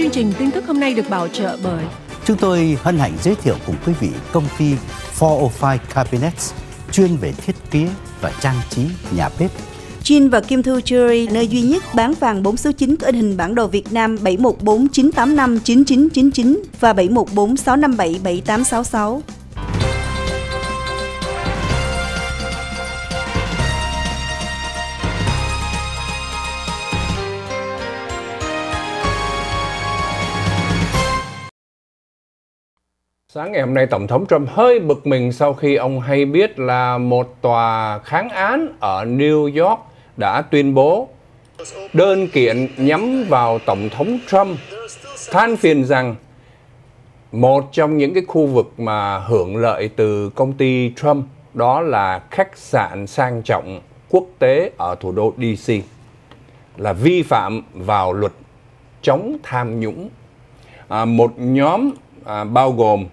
Chương trình tin tức hôm nay được bảo trợ bởi Chúng tôi hân hạnh giới thiệu cùng quý vị công ty 405 Cabinets chuyên về thiết kế và trang trí nhà bếp. Chin và Kim Thu Jewelry, nơi duy nhất bán vàng 4 số 9 có in hình bản đồ Việt Nam 714 985 9999 và 714 Sáng ngày hôm nay, Tổng thống Trump hơi bực mình sau khi ông hay biết là một tòa kháng án ở New York đã tuyên bố đơn kiện nhắm vào Tổng thống Trump than phiền rằng một trong những cái khu vực mà hưởng lợi từ công ty Trump đó là khách sạn sang trọng quốc tế ở thủ đô DC là vi phạm vào luật chống tham nhũng. À, một nhóm à, bao gồm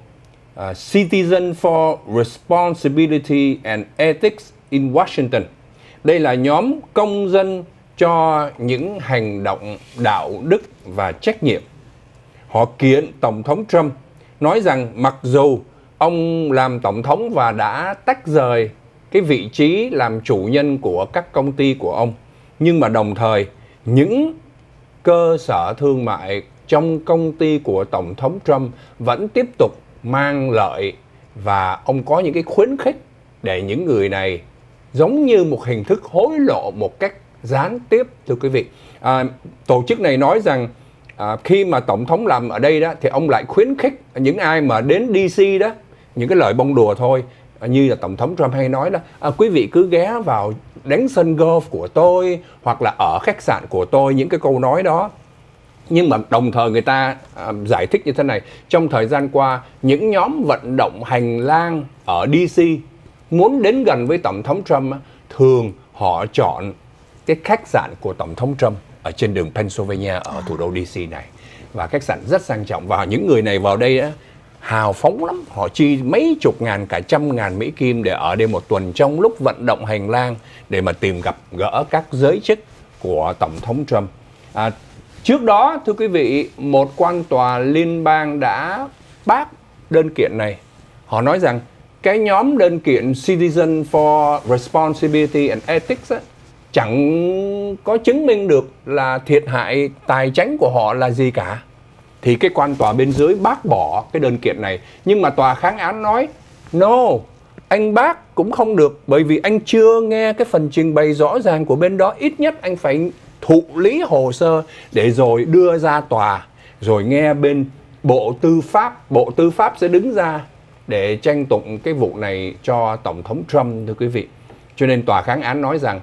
uh, Citizen for Responsibility and Ethics in Washington. Đây là nhóm công dân cho những hành động đạo đức và trách nhiệm. Họ kiện Tổng thống Trump nói rằng mặc dù ông làm tổng thống và đã tách rời cái vị trí làm chủ nhân của các công ty của ông nhưng mà đồng thời những cơ sở thương mại trong công ty của tổng thống Trump vẫn tiếp tục mang lợi và ông có những cái khuyến khích để những người này giống như một hình thức hối lộ một cách gián tiếp thưa quý vị. À, tổ chức này nói rằng à, khi mà tổng thống làm ở đây đó thì ông lại khuyến khích những ai mà đến DC đó những cái lời bông đùa thôi như là tổng thống Trump hay nói đó à, quý vị cứ ghé vào đánh sân golf của tôi hoặc là ở khách sạn của tôi những cái câu nói đó nhưng mà đồng thời người ta à, giải thích như thế này. Trong thời gian qua những nhóm vận động hành lang ở DC muốn đến gần với tổng thống Trump thường họ chọn cái khách sạn của tổng thống Trump ở trên đường Pennsylvania ở thủ đô DC này. Và khách sạn rất sang trọng. Và những người này vào đây á, hào phóng lắm. Họ chi mấy chục ngàn cả trăm ngàn mỹ kim để ở đây một tuần trong lúc vận động hành lang để mà tìm gặp gỡ các giới chức của tổng thống Trump. À, Trước đó, thưa quý vị, một quan tòa liên bang đã bác đơn kiện này. Họ nói rằng cái nhóm đơn kiện Citizen for Responsibility and Ethics á, chẳng có chứng minh được là thiệt hại tài chính của họ là gì cả. Thì cái quan tòa bên dưới bác bỏ cái đơn kiện này. Nhưng mà tòa kháng án nói, no, anh bác cũng không được bởi vì anh chưa nghe cái phần trình bày rõ ràng của bên đó. Ít nhất anh phải thụ lý hồ sơ để rồi đưa ra tòa rồi nghe bên bộ tư pháp bộ tư pháp sẽ đứng ra để tranh tụng cái vụ này cho tổng thống Trump thưa quý vị. Cho nên tòa kháng án nói rằng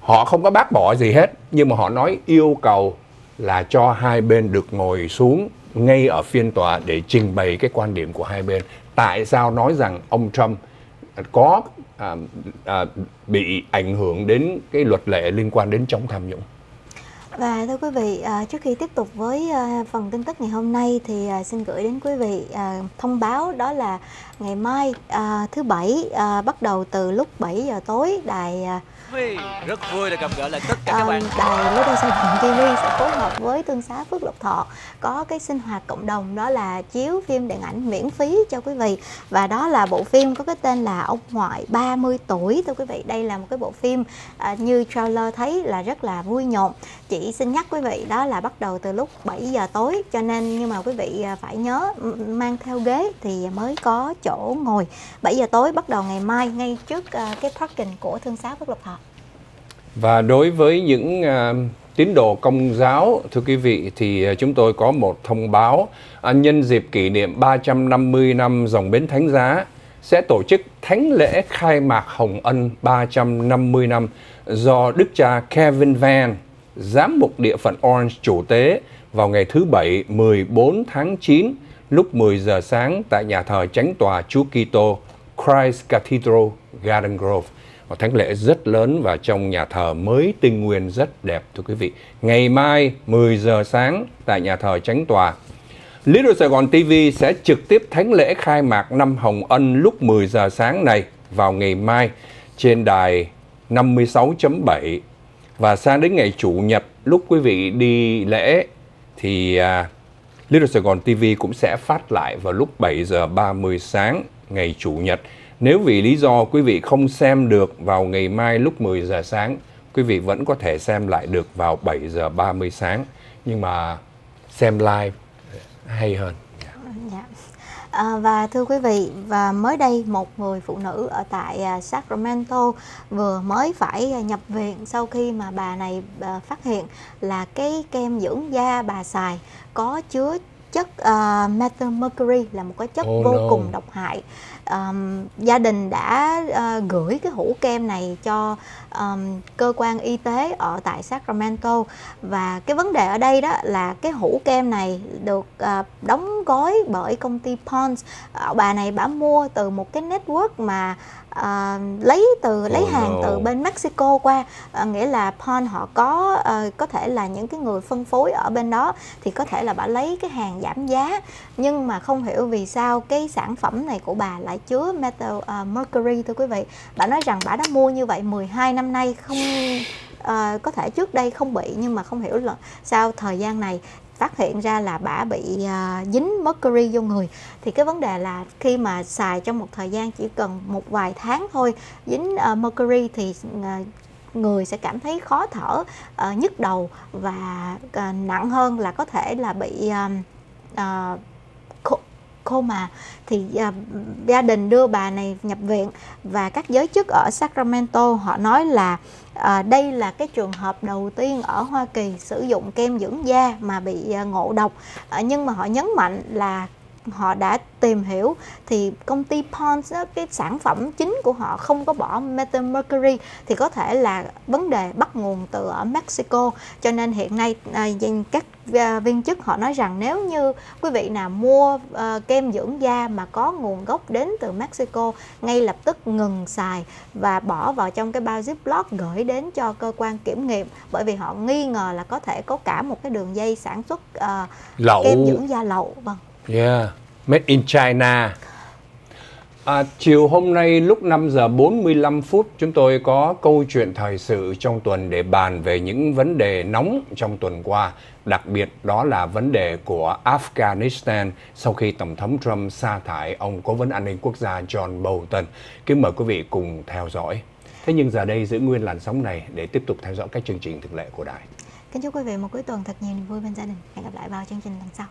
họ không có bác bỏ gì hết nhưng mà họ nói yêu cầu là cho hai bên được ngồi xuống ngay ở phiên tòa để trình bày cái quan điểm của hai bên. Tại sao nói rằng ông Trump có à, à, bị ảnh hưởng đến cái luật lệ liên quan đến chống tham nhũng? Và thưa quý vị, à, trước khi tiếp tục với à, phần tin tức ngày hôm nay thì à, xin gửi đến quý vị thông báo đó là ngày mai thứ bảy bắt đầu từ lúc 7 giờ tối đài Huy rất vui được gặp gỡ lại tất cả các bạn. đài Lối Đôi Sài Gòn TV sẽ phối hợp với Tương xá Phước Lộc Thọ có cái sinh hoạt cộng đồng đó là chiếu phim điện ảnh miễn phí cho quý vị. Và đó là bộ phim có cái tên là ông ngoại 30 tuổi. Thưa quý vị đây là một cái bộ phim à, như trailer thấy là rất là vui nhộn. Chị xin nhắc quý vị đó là bắt đầu từ lúc 7 giờ tối cho nên nhưng mà quý vị à, phải nhớ mang theo ghế thì mới có chỗ ngồi. 7 giờ tối bắt đầu ngày mai ngay trước uh, cái parking của Thương xá Phước Lộc Thọ và đối với những uh, tín đồ công giáo, thưa quý vị, thì à, chúng tôi có một thông báo. Uh, nhân dịp kỷ niệm 350 năm dòng bến Thánh Giá sẽ tổ chức thánh lễ khai mạc Hồng Ân 350 năm do Đức cha Kevin Van, giám mục địa phận Orange chủ tế vào ngày thứ Bảy 14 tháng 9 lúc 10 giờ sáng tại nhà thờ Chánh tòa Chúa Kitô Christ Cathedral Garden Grove một thánh lễ rất lớn và trong nhà thờ mới tinh nguyên rất đẹp thưa quý vị. Ngày mai 10 giờ sáng tại nhà thờ Chánh Tòa, Little Sài Gòn TV sẽ trực tiếp thánh lễ khai mạc năm Hồng Ân lúc 10 giờ sáng này vào ngày mai trên đài 56.7 và sang đến ngày Chủ nhật lúc quý vị đi lễ thì à, Little Sài Gòn TV cũng sẽ phát lại vào lúc 7 giờ 30 sáng ngày Chủ nhật. Nếu vì lý do quý vị không xem được vào ngày mai lúc 10 giờ sáng, quý vị vẫn có thể xem lại được vào 7 giờ 30 sáng. Nhưng mà xem live hay hơn. Dạ. À, và thưa quý vị, và mới đây một người phụ nữ ở tại à, Sacramento vừa mới phải à, nhập viện sau khi mà bà này à, phát hiện là cái kem dưỡng da bà xài có chứa chất uh, methyl mercury là một cái chất Oh vô no. cùng độc hại. Um, gia đình đã uh, gửi cái hũ kem này cho um, cơ quan y tế ở tại Sacramento và cái vấn đề ở đây đó là cái hũ kem này được uh, đóng gói bởi công ty Pond's. Uh, bà này bà mua từ một cái network mà uh, lấy từ lấy Oh hàng từ no. bên Mexico qua Ờ, nghĩa là Pond họ có ờ, có thể là những cái người phân phối ở bên đó thì có thể là bà lấy cái hàng giảm giá nhưng mà không hiểu vì sao cái sản phẩm này của bà lại chứa metal uh, mercury thưa quý vị. Bà nói rằng bà đã mua như vậy 12 năm nay không uh, có thể trước đây không bị nhưng mà không hiểu là sao thời gian này phát hiện ra là bà bị uh, dính mercury vô người. Thì cái vấn đề là khi mà xài trong một thời gian chỉ cần một vài tháng thôi dính uh, mercury thì uh, người sẽ cảm thấy khó thở uh, nhức đầu và uh, nặng hơn là có thể là bị uh, uh, khô, mà. Thì uh, gia đình đưa bà này nhập viện và các giới chức ở Sacramento họ nói là à, đây là cái trường hợp đầu tiên ở Hoa Kỳ sử dụng kem dưỡng da mà bị à, ngộ độc. À, nhưng mà họ nhấn mạnh là họ đã tìm hiểu thì công ty Pond's á, cái sản phẩm chính của họ không có bỏ methyl mercury thì có thể là vấn đề bắt nguồn từ ở Mexico. Cho nên hiện nay à, các à, viên chức họ nói rằng nếu như quý vị nào mua à, kem dưỡng da mà có nguồn gốc đến từ Mexico ngay lập tức ngừng xài và bỏ vào trong cái bao Ziploc gửi đến cho cơ quan kiểm nghiệm. Bởi vì họ nghi ngờ là có thể có cả một cái đường dây sản xuất à, Lậu. kem dưỡng da lậu vâng Yeah, made in China. À, chiều hôm nay lúc 5 giờ 45 phút chúng tôi có câu chuyện thời sự trong tuần để bàn về những vấn đề nóng trong tuần qua, đặc biệt đó là vấn đề của Afghanistan sau khi Tổng thống Trump sa thải ông Cố vấn an ninh quốc gia John Bolton. Kính mời quý vị cùng theo dõi. Thế nhưng giờ đây giữ nguyên làn sóng này để tiếp tục theo dõi các chương trình thực lệ của đài. Kính chúc quý vị một cuối tuần thật nhiều niềm vui bên gia đình. Hẹn gặp lại vào chương trình lần sau.